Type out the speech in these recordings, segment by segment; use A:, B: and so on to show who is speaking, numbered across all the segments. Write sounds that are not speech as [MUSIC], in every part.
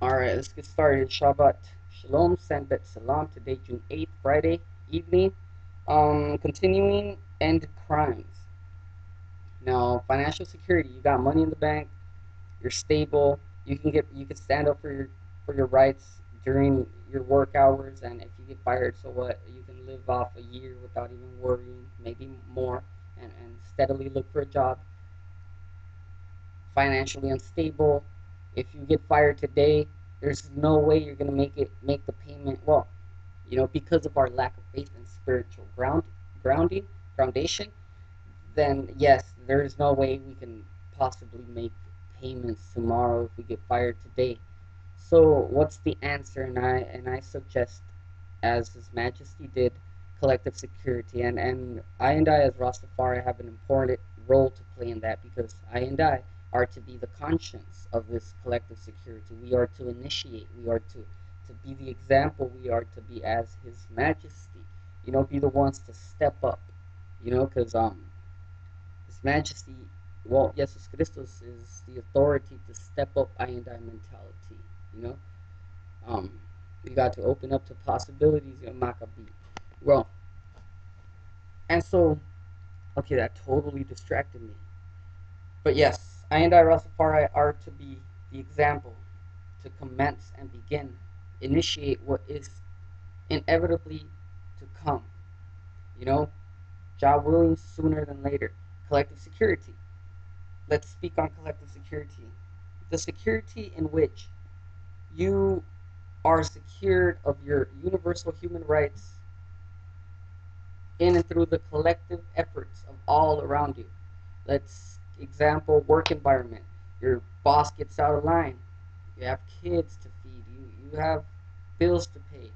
A: Alright, let's get started. Shabbat Shalom, Sanbet Salam. Today, June 8th, Friday evening. Um, continuing end crimes. Now, financial security. You got money in the bank. You're stable. You can get. You can stand up for your for your rights during your work hours. And if you get fired, so what? You can live off a year without even worrying, maybe more, and and steadily look for a job. Financially unstable if you get fired today, there's no way you're gonna make it make the payment. Well, you know, because of our lack of faith and spiritual ground grounding foundation, then yes, there is no way we can possibly make payments tomorrow if we get fired today. So what's the answer? And I and I suggest, as His Majesty did, collective security. And and I and I as Rastafari have an important role to play in that because I and I are to be the conscience of this collective security. We are to initiate. We are to, to be the example. We are to be as His Majesty. You know, be the ones to step up. You know, because um, His Majesty, well, Jesus Christus is the authority to step up I and I mentality. You know, um, we got to open up to possibilities in Maccabee. Well, and so, okay, that totally distracted me. But yes, I and I Rastafari are to be the example, to commence and begin, initiate what is inevitably to come. You know, Jah willing sooner than later. Collective security. Let's speak on collective security. The security in which you are secured of your universal human rights in and through the collective efforts of all around you. Let's example work environment. Your boss gets out of line. You have kids to feed. You you have bills to pay.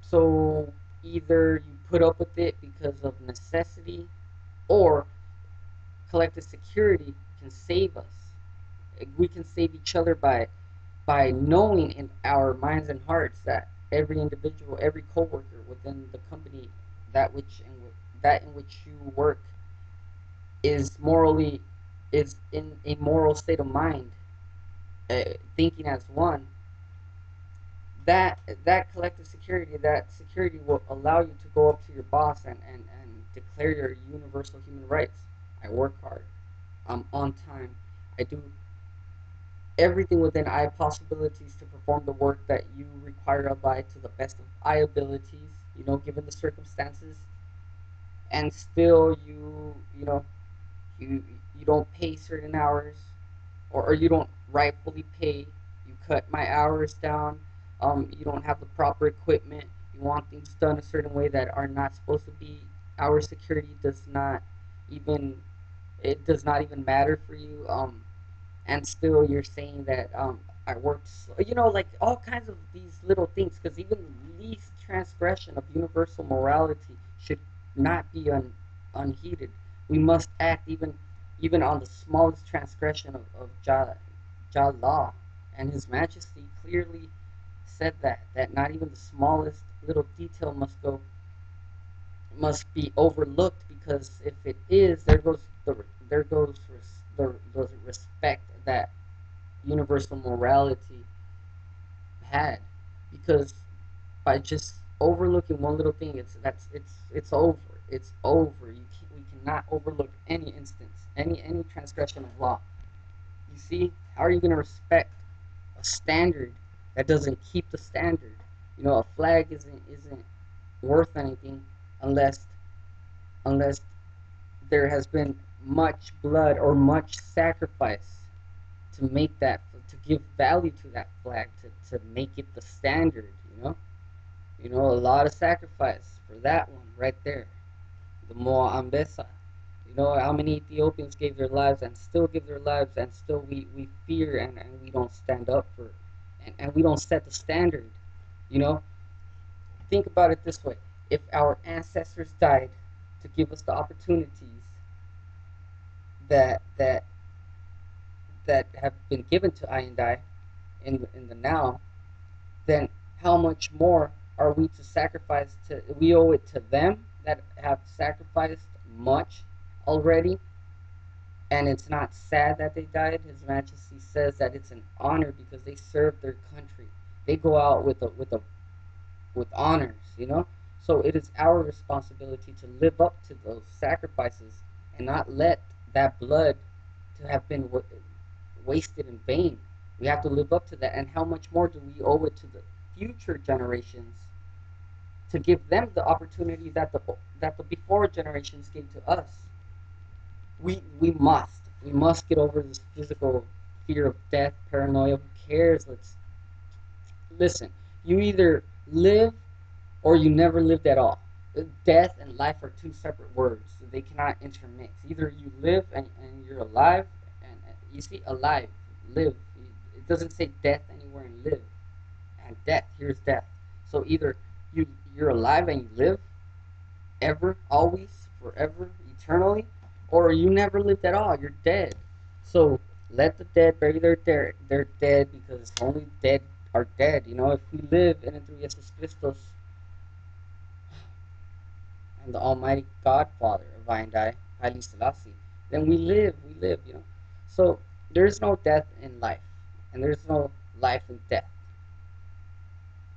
A: So either you put up with it because of necessity or collective security can save us. We can save each other by by knowing in our minds and hearts that every individual, every coworker within the company that which in that in which you work is morally is in a moral state of mind, uh, thinking as one. That that collective security, that security will allow you to go up to your boss and, and, and declare your universal human rights. I work hard. I'm on time. I do everything within I possibilities to perform the work that you require of I to the best of I abilities, you know, given the circumstances. And still you you know you you don't pay certain hours or, or you don't rightfully pay. You cut my hours down. Um, you don't have the proper equipment. You want things done a certain way that are not supposed to be. Our security does not even it does not even matter for you. Um, and still you're saying that um, I worked you know like all kinds of these little things because even the least transgression of universal morality should not be un, unheeded we must act even even on the smallest transgression of, of Jah, law. And His Majesty clearly said that, that not even the smallest little detail must go must be overlooked because if it is, there goes the there goes the, the respect that universal morality had because by just overlooking one little thing, it's that's it's it's over. It's over. You cannot overlook any instance, any any transgression of law. You see, how are you going to respect a standard that doesn't keep the standard? You know, a flag isn't isn't worth anything unless unless there has been much blood or much sacrifice to make that to give value to that flag to, to make it the standard you know you know, a lot of sacrifice for that one right there. The Moa Ambesa. Know, how many Ethiopians gave their lives and still give their lives and still we, we fear and, and we don't stand up for and, and we don't set the standard. You know? Think about it this way. If our ancestors died to give us the opportunities that that that have been given to I and I in in the now, then how much more are we to sacrifice to we owe it to them that have sacrificed much already and it's not sad that they died. His Majesty says that it's an honor because they served their country. They go out with a with a with honors, you know. So it is our responsibility to live up to those sacrifices and not let that blood to have been wa- wasted in vain. We have to live up to that. And how much more do we owe it to the future generations to give them the opportunity that the that the before generations gave to us? We we must we must get over this physical fear of death, paranoia. Who cares? Let's listen. You either live or you never lived at all. Death and life are two separate words. They cannot intermix. Either you live and, and you're alive, and, you see alive, live. It doesn't say death anywhere in live. And death, here's death. So either you you're alive and you live, ever, always, forever, eternally, or you never lived at all. You're dead. So let the dead bury their dead. They're dead because only dead are dead. You know, if we live in and through Jesus Christos and the Almighty Godfather of I and I, Haile Selassie, then we live. We live. You know, so there's no death in life, and there's no life in death.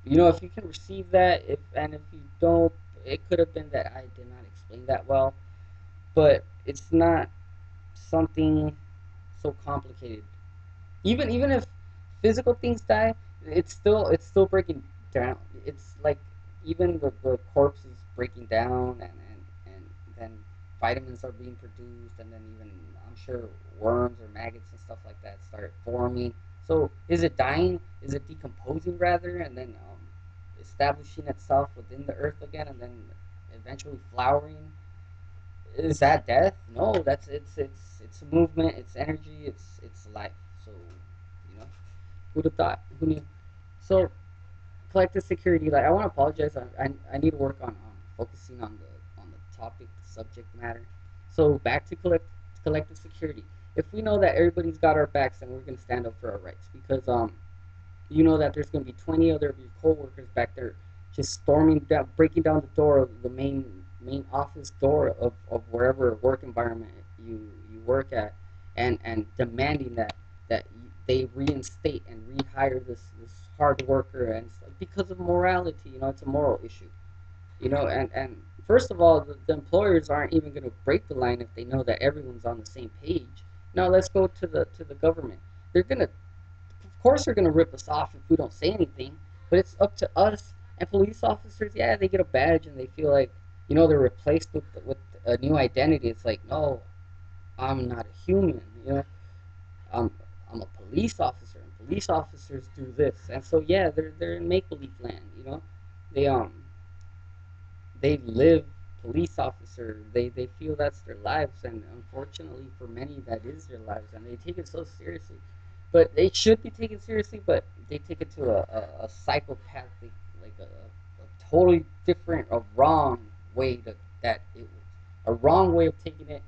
A: You know, if you can receive that, if and if you don't, it could have been that I did not explain that well, but it's not something so complicated. Even even if physical things die, it's still it's still breaking down. It's like even the, the corpse is breaking down, and, and and then vitamins are being produced, and then even I'm sure worms or maggots and stuff like that start forming. So is it dying? Is it decomposing rather, and then um, establishing itself within the earth again, and then eventually flowering? Is that death? No, that's it's it's it's movement, it's energy, it's it's life. So, you know, who'd have thought? Who knew? So, collective security. Like, I want to apologize. I, I, I need to work on, on focusing on the on the topic, the subject matter. So back to collect collective security. If we know that everybody's got our backs, then we're gonna stand up for our rights because um you know that there's going to be 20 other of your coworkers back there just storming down, breaking down the door of the main main office door of, of wherever work environment you you work at, and and demanding that that they reinstate and rehire this this hard worker, and because of morality, you know, it's a moral issue, you know, and and first of all, the, the employers aren't even going to break the line if they know that everyone's on the same page. Now let's go to the to the government. They're gonna of course they're gonna rip us off if we don't say anything, but it's up to us. And police officers, yeah, they get a badge and they feel like, you know, they're replaced with with a new identity. It's like, no, I'm not a human. You know, I'm I'm a police officer, and police officers do this. And so yeah, they're they're in make believe land. You know, they um they live police officer. They they feel that's their lives, and unfortunately for many, that is their lives, and they take it so seriously. But it should be taken seriously, but they take it to a, a, a psychopathic, like a, a totally different, a wrong way that that it was a wrong way of taking it,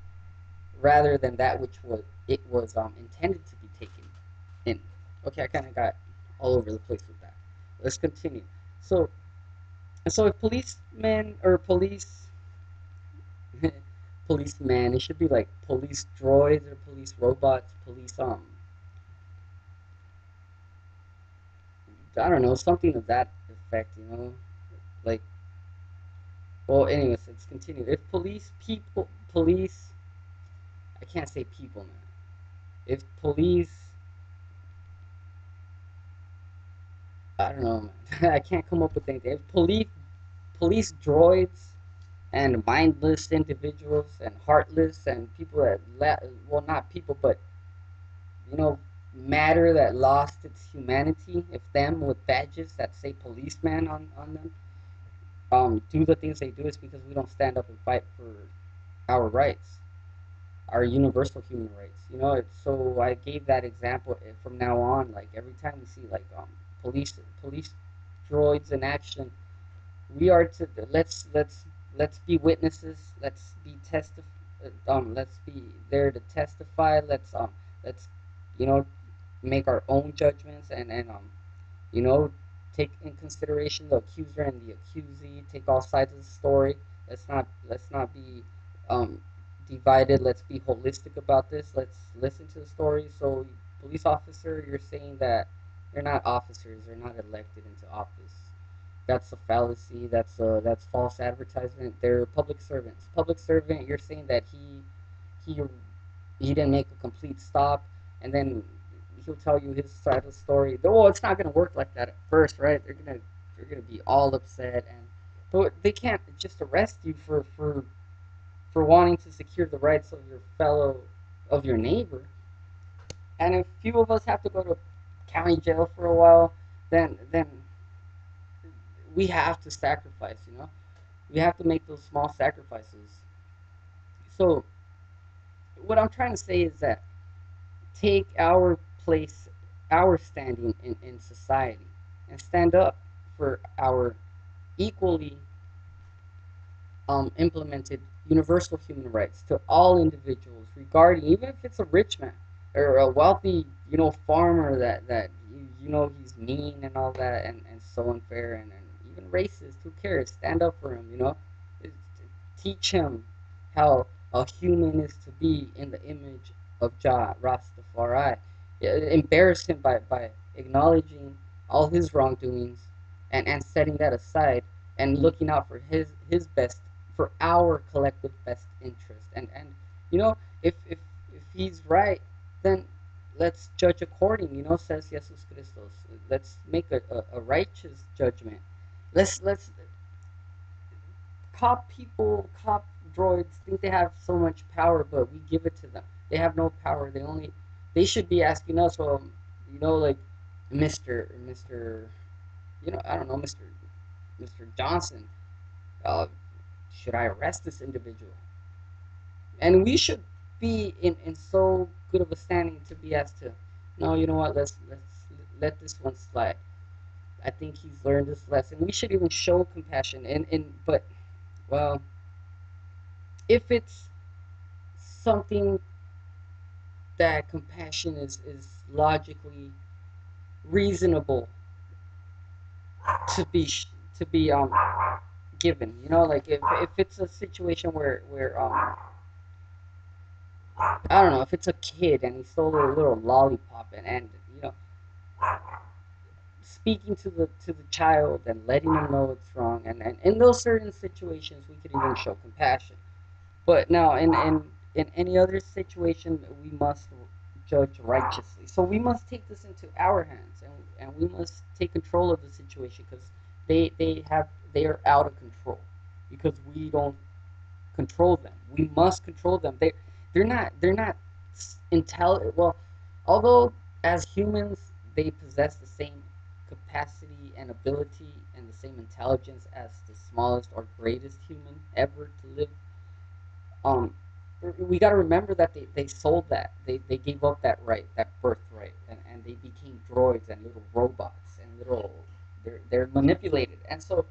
A: rather than that which was it was um intended to be taken in. Okay, I kind of got all over the place with that. Let's continue. So so if policemen or police [LAUGHS] policeman, it should be like police droids or police robots, police um I don't know, something of that effect, you know? Like well anyways, let's continue. If police people police I can't say people man. If police I don't know man. [LAUGHS] I can't come up with anything. If police police droids and mindless individuals and heartless and people that la- well not people but you know matter that lost its humanity if them with badges that say policeman on on them um do the things they do is because we don't stand up and fight for our rights our universal human rights you know? It's, so i gave that example from now on like every time we see like um police police droids in action we are to let's let's let's be witnesses let's be testif- uh, um let's be there to testify let's um let's you know make our own judgments and and um you know take in consideration the accuser and the accusee take all sides of the story let's not let's not be um divided. Let's be holistic about this. Let's listen to the story. So, police officer, you're saying that they're not officers. They're not elected into office. That's a fallacy. That's a that's false advertisement. They're public servants. Public servant. You're saying that he he he didn't make a complete stop, and then he'll tell you his side of the story. Oh, it's not gonna work like that at first, right? They're gonna they're gonna be all upset, and but they can't just arrest you for for for wanting to secure the rights of your fellow of your neighbor. And if few of us have to go to county jail for a while, then then we have to sacrifice, you know? We have to make those small sacrifices. So what I'm trying to say is that take our place, our standing in, in society and stand up for our equally um, implemented universal human rights to all individuals regarding even if it's a rich man or a wealthy you know farmer that that you, you know he's mean and all that and, and so unfair and, and even racist who cares? Stand up for him you know? Teach him how a human is to be in the image of Jah Rastafari Uh, embarrass him by, by acknowledging all his wrongdoings and, and setting that aside and mm. looking out for his his best for our collective best interest. And and you know, if if if he's right, then let's judge according. You know, says Jesus Christos. Let's make a, a, a righteous judgment. Let's let's cop people, cop droids think they have so much power, but we give it to them. They have no power. They only they should be asking us. Well, you know, like Mister Mister, you know, I don't know, Mister Mister Johnson. Uh, should I arrest this individual? And we should be in, in so good of a standing to be asked to, no, you know what, let's let's let this one slide. I think he's learned this lesson. We should even show compassion and, and but well if it's something that compassion is, is logically reasonable to be to be um given. You know, like if, if it's a situation where where um I don't know if it's a kid and he stole a little lollipop and, and you know speaking to the to the child and letting them know it's wrong and, and in those certain situations we could even show compassion but now in in in any other situation we must judge righteously so we must take this into our hands and, and we must take control of the situation because they they have they are out of control because we don't control them. We must control them. They they're not they're not intelligent. Well, although as humans they possess the same capacity and ability and the same intelligence as the smallest or greatest human ever to live. Um, we got to remember that they, they sold that. They, they gave up that right, that birthright, and, and they became droids and little robots and little, they're, they're manipulated. And so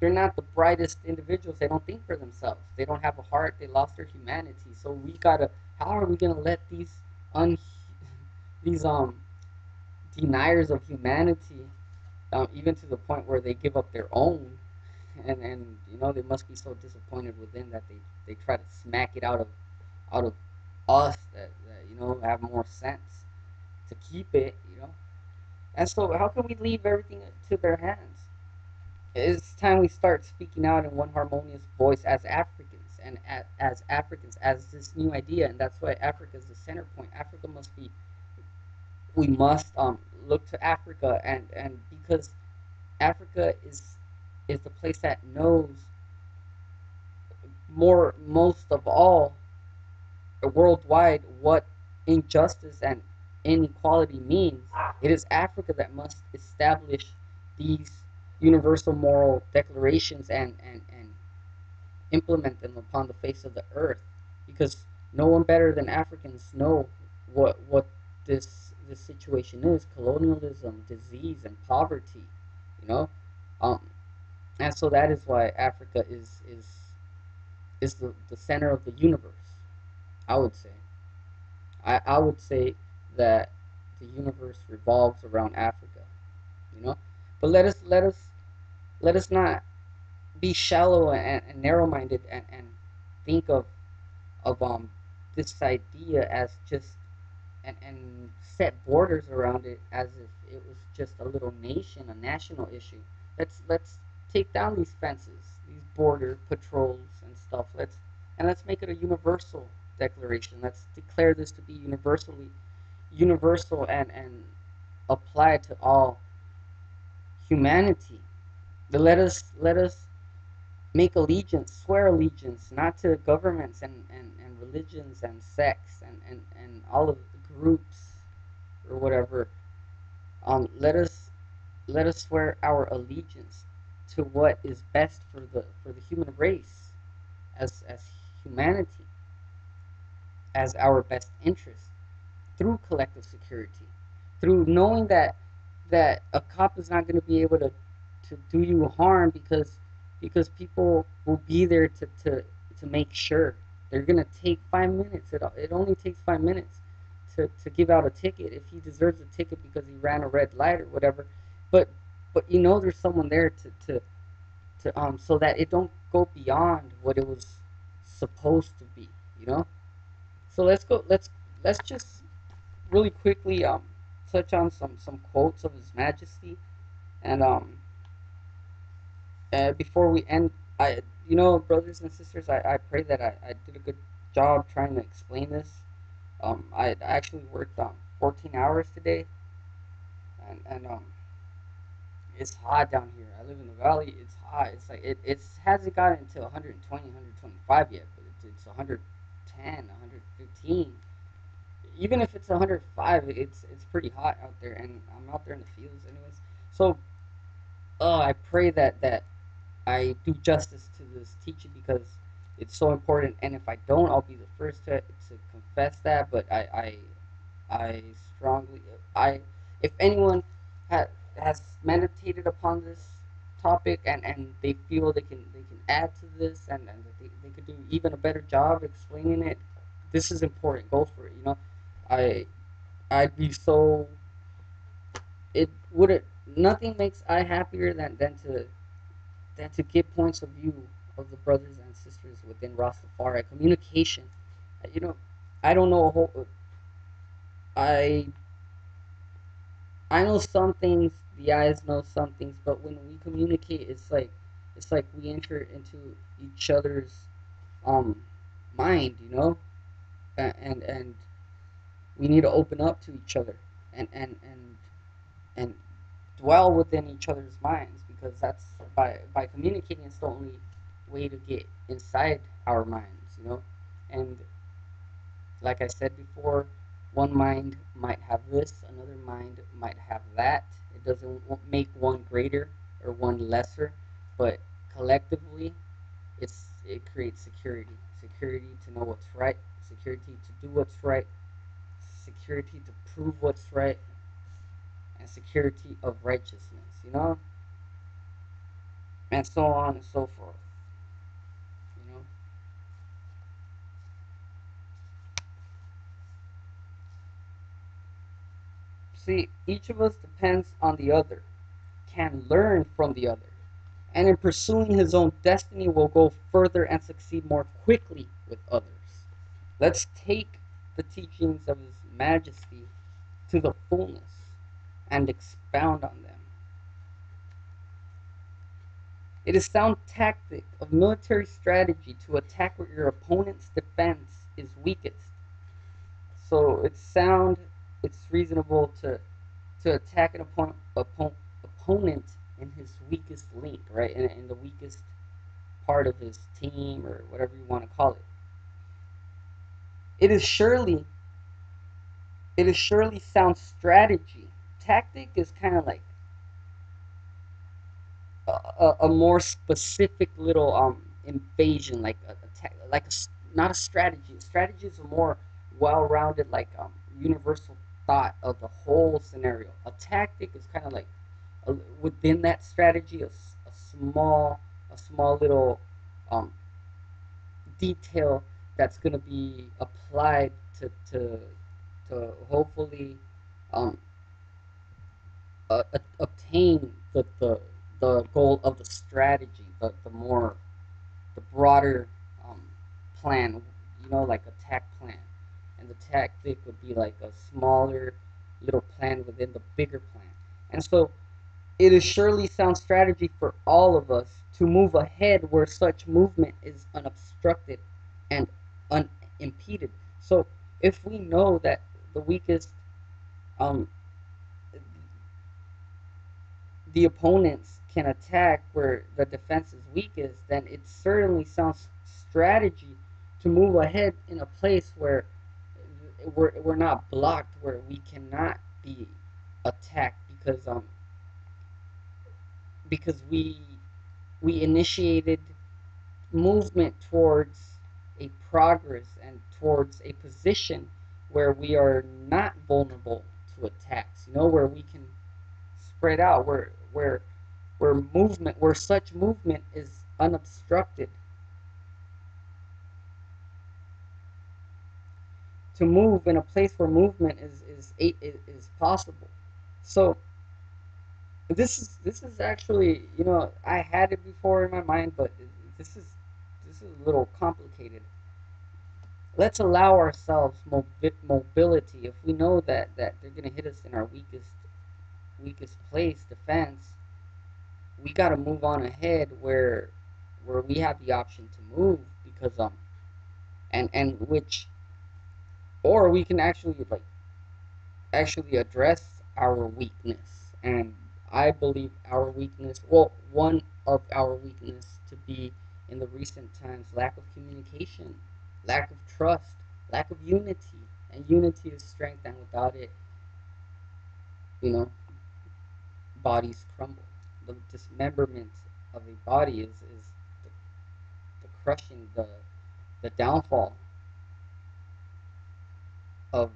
A: they're not the brightest individuals. They don't think for themselves. They don't have a heart. They lost their humanity. So we gotta. How are we gonna let these un [LAUGHS] these um deniers of humanity, um, even to the point where they give up their own, and and you know they must be so disappointed within that they they try to smack it out of out of us that, that you know have more sense to keep it. You know, and so how can we leave everything to their hands? it's time we start speaking out in one harmonious voice as Africans and as, as Africans as this new idea, and that's why Africa is the center point. Africa must be. We must um, look to Africa, and and because Africa is is the place that knows more most of all worldwide what injustice and inequality means. It is Africa that must establish these universal moral declarations and, and, and implement them upon the face of the earth because no one better than Africans know what what this this situation is colonialism disease and poverty you know um and so that is why Africa is is is the, the center of the universe I would say I, I would say that the universe revolves around Africa you know but let us let us let us not be shallow and, and narrow-minded and, and think of of um this idea as just and and set borders around it as if it was just a little nation, a national issue. Let's let's take down these fences, these border patrols and stuff. Let's and let's make it a universal declaration. Let's declare this to be universally universal and and apply to all humanity. Let us let us make allegiance, swear allegiance, not to governments and, and, and religions and sects and, and, and all of the groups or whatever. Um, let us let us swear our allegiance to what is best for the for the human race as as humanity as our best interest through collective security through knowing that that a cop is not going to be able to to do you harm because because people will be there to to, to make sure. They're going to take five minutes. It, it only takes five minutes to, to give out a ticket if he deserves a ticket because he ran a red light or whatever. But but you know there's someone there to to, to um so that it don't go beyond what it was supposed to be you know so let's go let's let's just really quickly um touch on some some quotes of his majesty. And um uh, before we end i you know brothers and sisters i, I pray that I, I did a good job trying to explain this. Um i actually worked um 14 hours today. And and um it's hot down here. I live in the valley. It's hot. It's like it it's hasn't gotten to 120 125 yet but it's, it's 110 115 even if it's 105 it's it's pretty hot out there and i'm out there in the fields anyways. So oh i pray that that i do justice to this teaching because it's so important and if i don't i'll be the first to, to confess that but i i i strongly i if anyone ha, has meditated upon this topic and and they feel they can they can add to this and, and they, they could do even a better job explaining it this is important go for it you know I I'd be so it would it nothing makes I happier than than to than to get points of view of the brothers and sisters within Rastafari communication. You know, I don't know a whole. I I know some things. The eyes know some things, but when we communicate, it's like it's like we enter into each other's um mind. You know, and and, and we need to open up to each other and and and and dwell within each other's minds because that's by by communicating it's the only way to get inside our minds you know and like i said before one mind might have this another mind might have that doesn't make one greater or one lesser but collectively it's it creates security security to know what's right security to do what's right security to prove what's right, and security of righteousness, you know? And so on and so forth. See, each of us depends on the other, can learn from the other, and in pursuing his own destiny will go further and succeed more quickly with others. Let's take the teachings of His Majesty to the fullness and expound on them. It is sound tactic of military strategy to attack where your opponent's defense is weakest. So it's sound, it's reasonable to to attack an opponent, opponent in his weakest link, right? In, in the weakest part of his team or whatever you want to call it. It is surely it is surely sound strategy. Tactic is kind of like a, a, more specific little um invasion, like a, a like a, not a strategy. Strategy is a more well-rounded, like um universal thought of the whole scenario. A tactic is kind of like a, within that strategy, a, a small a small little um detail that's going to be applied to to to hopefully um, obtain the, the the goal of the strategy, the, the more the broader um, plan. You know, like attack plan, tactic would be like a smaller little plan within the bigger plan. And so, it is surely sound strategy for all of us to move ahead where such movement is unobstructed and unimpeded. So, if we know that the weakest um, the opponents can attack where the defense is weakest, then it certainly sounds strategy to move ahead in a place where we're, we're not blocked, where we cannot be attacked because um because we we initiated movement towards a progress and towards a position where we are not vulnerable to attacks. You know, where we can spread out, where where where movement, where such movement is unobstructed. To move in a place where movement is is is, is possible. So this is this is actually you know I had it before in my mind, but this is this is a little complicated. Let's allow ourselves mobility if we know that that they're gonna hit us in our weakest weakest place, defense, we got to move on ahead where where we have the option to move because um and and which or we can actually like actually address our weakness. And I believe our weakness well one of our weakness to be in the recent times lack of communication lack of trust lack of unity. And unity is strength and without it you know bodies crumble. The dismemberment of a body is, is the, the crushing, the, the downfall of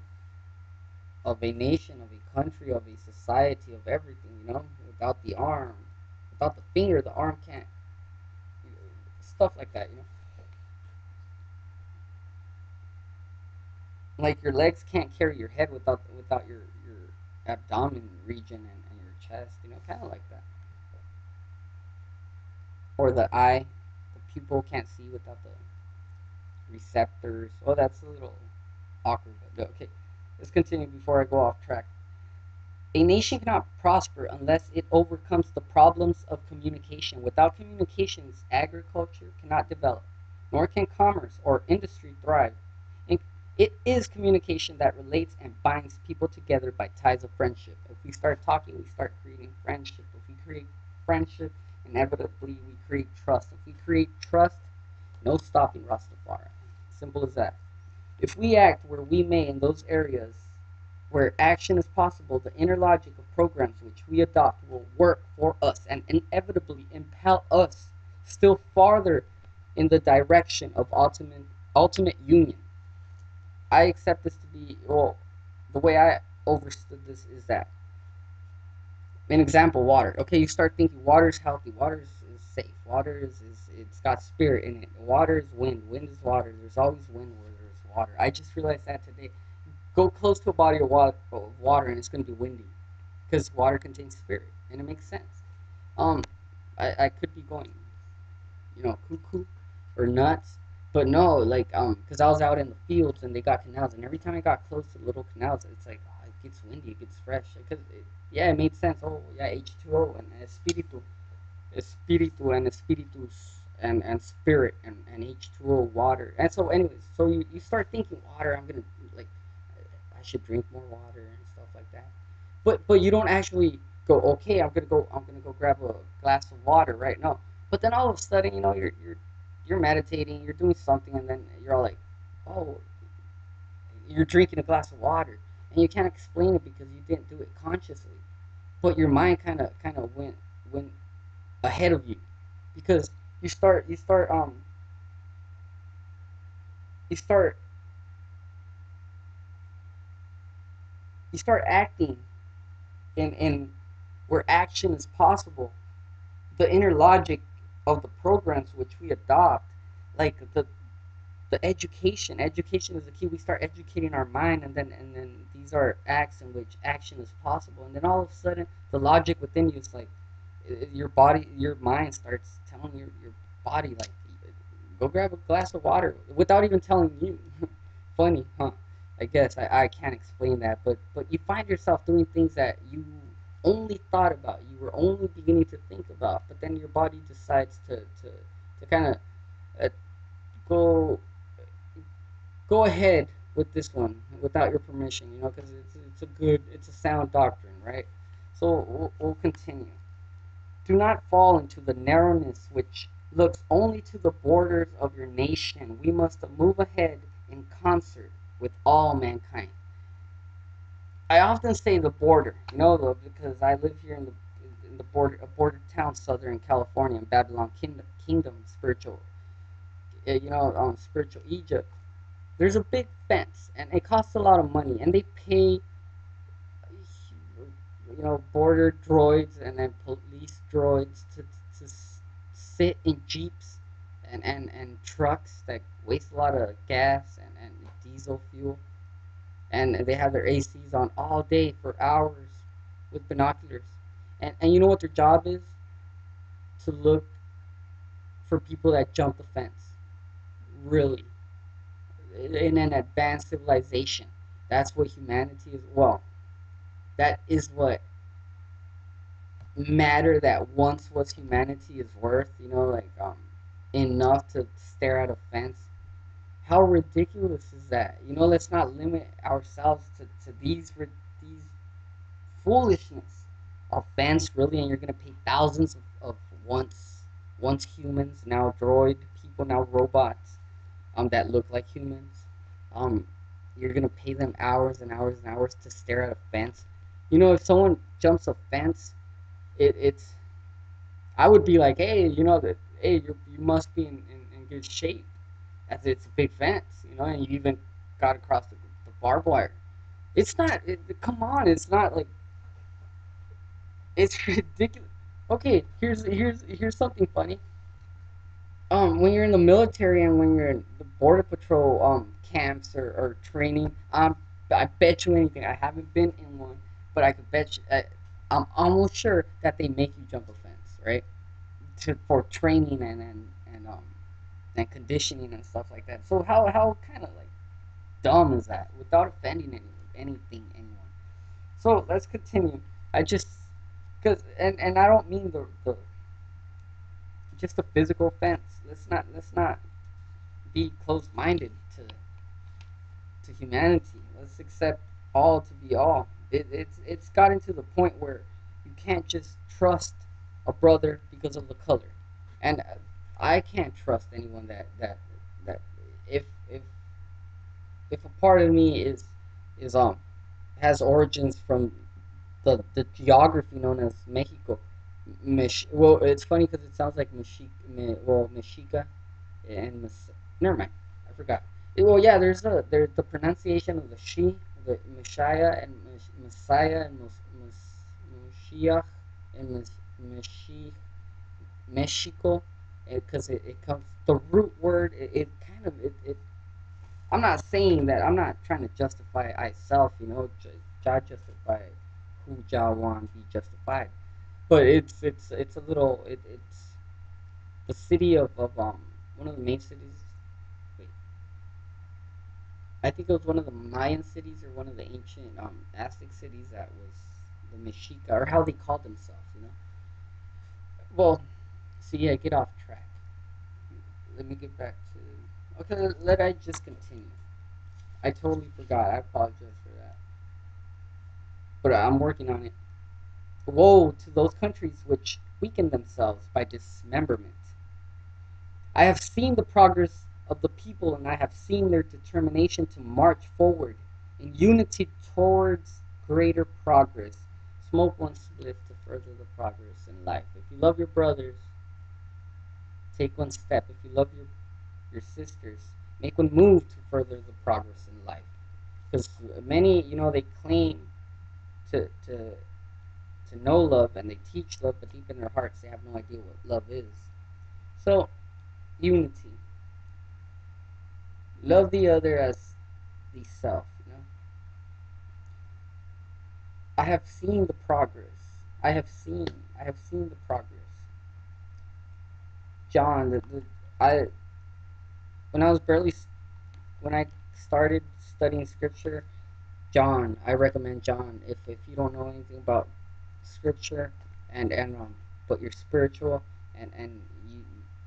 A: of a nation, of a country, of a society, of everything, you know? Without the arm, without the finger, the arm can't. Stuff like that, you know? Like your legs can't carry your head without without your, your abdomen region and your chest, you know, kind of like that. Or the eye, the pupil can't see without the receptors. Oh, that's a little awkward, okay. Let's continue before I go off track. A nation cannot prosper unless it overcomes the problems of communication. Without communications, agriculture cannot develop, nor can commerce or industry thrive. It is communication that relates and binds people together by ties of friendship. If we start talking, we start creating friendship. If we create friendship, inevitably we create trust. If we create trust, no stopping Rastafari. Simple as that. If we act where we may in those areas where action is possible, the inner logic of programs which we adopt will work for us and inevitably impel us still farther in the direction of ultimate, ultimate union. I accept this to be well. The way I understood this is that an example, water. Okay, you start thinking water is healthy, water is, is safe, water is, is it's got spirit in it. Water is wind, wind is water. There's always wind water. I just realized that today. Go close to a body of water, water and it's going to be windy because water contains spirit, and it makes sense. Um, I, I could be going, you know, cuckoo or nuts, but no, like um, cause I was out in the fields and they got canals, and every time I got close to little canals, it's like oh, it gets windy, it gets fresh. Cause it, yeah, it made sense. Oh yeah, H2O and espiritu, espiritu and espiritus and and spirit and and H2O water. And so, anyways, so you you start thinking water. I'm gonna like I should drink more water and stuff like that. But but you don't actually go okay. I'm gonna go. I'm gonna go grab a glass of water right now. But then all of a sudden, you know, you're you're you're meditating, you're doing something, and then you're all like, oh, you're drinking a glass of water, and you can't explain it because you didn't do it consciously, but your mind kind of kind of went went ahead of you, because you start you start um you start you start acting in in where action is possible the inner logic of the programs which we adopt, like the the education. Education is the key. We start educating our mind, and then and then these are acts in which action is possible. And then all of a sudden, the logic within you is like your body, your mind starts telling your your body like go grab a glass of water without even telling you. [LAUGHS] Funny, huh? I guess I, I can't explain that, but but you find yourself doing things that you only thought about, you were only beginning to think about, but then your body decides to to, to kind of uh, go go ahead with this one without your permission, you know, because it's it's a good, it's a sound doctrine, right? So we'll, we'll continue. Do not fall into the narrowness which looks only to the borders of your nation. We must move ahead in concert with all mankind. I often say the border, you know, though, because I live here in the in the border, a border town, Southern California, in Babylon Kingdom, Kingdom spiritual, uh, you know, um, spiritual Egypt. There's a big fence, and it costs a lot of money, and they pay, you know, border droids and then police droids to to sit in jeeps and and and trucks that waste a lot of gas and and diesel fuel and they have their ACs on all day for hours with binoculars. And and you know what their job is? To look for people that jump the fence. Really. In an advanced civilization. That's what humanity is. Well, that is what matter that once was humanity is worth, you know, like um enough to stare at a fence how ridiculous is that? You know, let's not limit ourselves to, to these these foolishness of fence, really, and you're gonna pay thousands of, of once once humans, now droid people, now robots, um, that look like humans. Um, you're gonna pay them hours and hours and hours to stare at a fence. You know, if someone jumps a fence, it, it's I would be like, hey, you know that, hey, you must be in, in, in good shape as it's a big fence, you know, and you even got across the, the barbed wire. It's not. It, come on, it's not like. It's [LAUGHS] ridiculous. Okay, here's here's here's something funny. Um, when you're in the military and when you're in the border patrol um camps or, or training, um, I bet you anything. I haven't been in one, but I could bet you. I, I'm almost sure that they make you jump a fence, right? To for training and and and um and conditioning and stuff like that. So how how kind of like dumb is that without offending anyone, anything, anyone? So let's continue. I just because and and I don't mean the the just the physical fence. Let's not let's not be closed minded to to humanity. Let's accept all to be all. It, it's it's gotten to the point where you can't just trust a brother because of the color. And I can't trust anyone that that that if if if a part of me is is um has origins from the the geography known as Mexico. Mich- well, it's funny because it sounds like Mexica, me, well, Mexica, and Mes- never mind, I forgot. It, well, yeah, there's a there's the pronunciation of the she, the Messiah and Messiah and Messiah and Mexico because it, it, comes the root word it, it kind of it, it i'm not saying that i'm not trying to justify myself you know jah justify who jah want be justified. But it's it's it's a little it, it's the city of, of um one of the main cities i think it was one of the mayan cities or one of the ancient um aztec cities that was the mexica or how they called themselves you know well so yeah, get off track. Let me get back to. Okay, let I just continue. I totally forgot. I apologize for that. But I'm working on it. Woe to those countries which weaken themselves by dismemberment. I have seen the progress of the people, and I have seen their determination to march forward in unity towards greater progress. Smoke one spliff to further the progress in life. If you love your brothers, Take one step. If you love your your sisters, make one move to further the progress in life. Because many, you know, they claim to to to know love and they teach love, but deep in their hearts they have no idea what love is. So, unity. Love the other as the self, you know. I have seen the progress. I have seen. I have seen the progress John, the, the, I when I was barely when I started studying scripture, John. I recommend John if if you don't know anything about scripture and and um, but you're spiritual and and you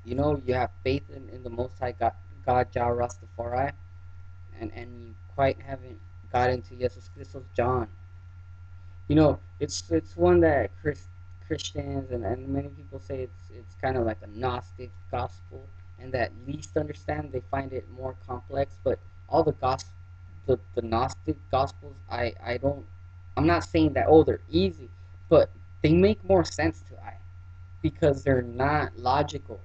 A: you know you have faith in, in the Most High God, God Jah Rastafari, and and you quite haven't got into Jesus Christos John. You know, it's it's one that Chris, Christians and, and many people say it's it's kind of like a Gnostic gospel, and that least understand they find it more complex. But all the gospel, the, the Gnostic gospels, I I don't, I'm not saying that oh they're easy, but they make more sense to I, because they're not logical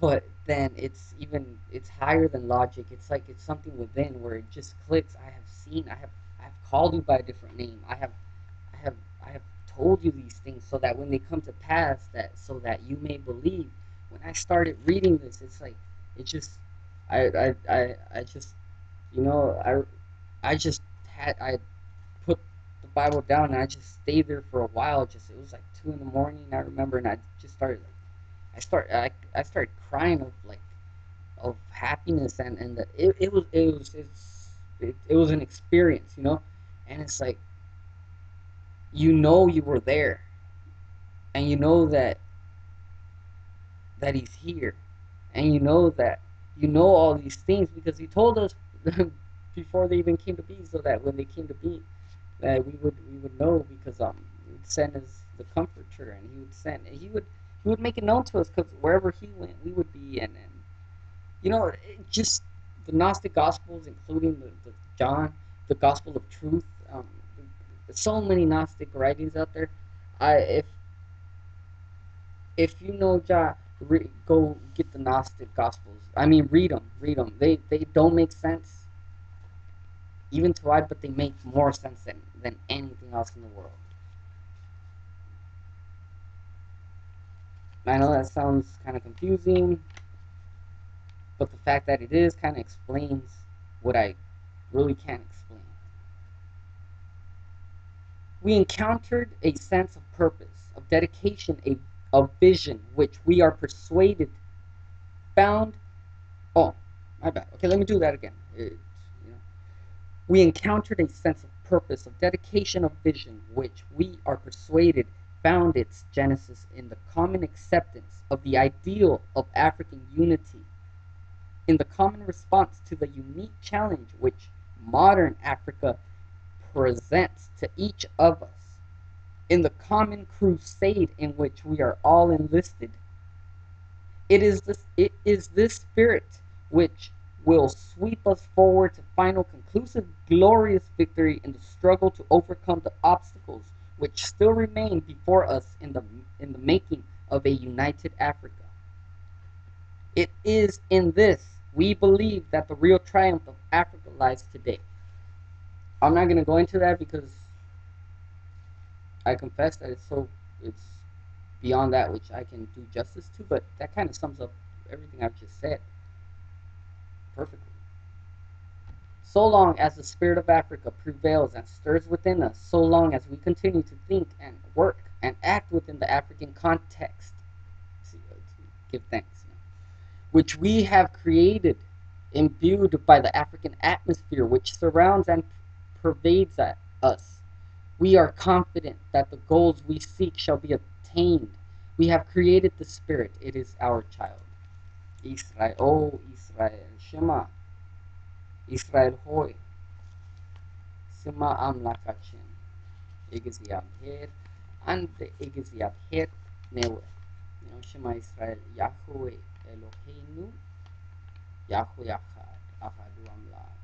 A: but then it's even it's higher than logic. It's like it's something within where it just clicks. I have seen i have i have called you by a different name. I have i have i have told you these things so that when they come to pass that so that you may believe. When i started reading this it's like it just i i i, I just you know i i just had i put the bible down and i just stayed there for a while. Just it was like two in the morning i remember and i just started like I start I, I started crying of like of happiness and and the, it, it was it was it's it, it was an experience you know? And it's like you know you were there. And you know that that he's here. And you know that you know all these things because he told us [LAUGHS] before they even came to be so that when they came to be that we would we would know because um he would send us the comforter and he would send he would he would make it known to us because wherever he went, we would be. And, and you know, just the Gnostic Gospels, including the, the John, the Gospel of Truth. Um, so many Gnostic writings out there. I if if you know Jah, re, go get the Gnostic Gospels. I mean, read them, read them. They they don't make sense, even to I, but they make more sense than than anything else in the world. I know that sounds kind of confusing, but the fact that it is kind of explains what I really can't explain. We encountered a sense of purpose, of dedication, a of vision, which we are persuaded found. Oh, my bad. Okay, let me do that again. It, you know, we encountered a sense of purpose, of dedication, of vision, which we are persuaded found its genesis in the common acceptance of the ideal of African unity, in the common response to the unique challenge which modern Africa presents to each of us, in the common crusade in which we are all enlisted. It is this, it is this spirit which will sweep us forward to final conclusive glorious victory in the struggle to overcome the obstacles which still remain before us in the, in the making of a united Africa. It is in this we believe that the real triumph of Africa lies today. I'm not going to go into that because I confess that it's so it's beyond that which I can do justice to, but that kind of sums up everything I've just said perfectly. So long as the spirit of Africa prevails and stirs within us, so long as we continue to think and work and act within the African context, give thanks, which we have created, imbued by the African atmosphere which surrounds and pervades us. We are confident that the goals we seek shall be attained. We have created the spirit, it is our child. Israel, oh Israel, Shema. Israel hoy. Sima amlakachin. Igiziyabher. And Igiziyabher newe. Shema Israel Yahweh Eloheinu. Yahweh Achad. Achadu Amlak.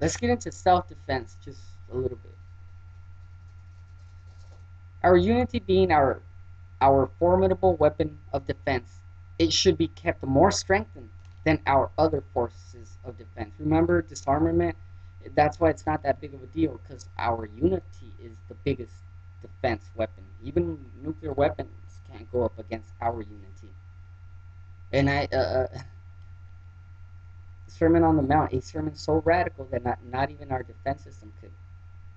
A: Let's get into self-defense just a little bit. Our unity being our our formidable weapon of defense it should be kept more strengthened than our other forces of defense. Remember disarmament? That's why it's not that big of a deal because our unity is the biggest defense weapon. Even nuclear weapons can't go up against our unity. And I, uh, uh Sermon on the Mount, a sermon so radical that not, not even our defense system could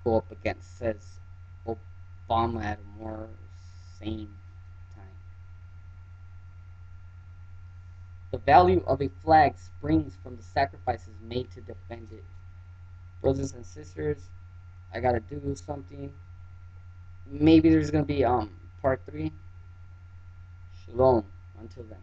A: go up against, says Obama at a more sane The value of a flag springs from the sacrifices made to defend it. Brothers and sisters, I gotta do something. Maybe there's gonna be um part three. Shalom. Until then.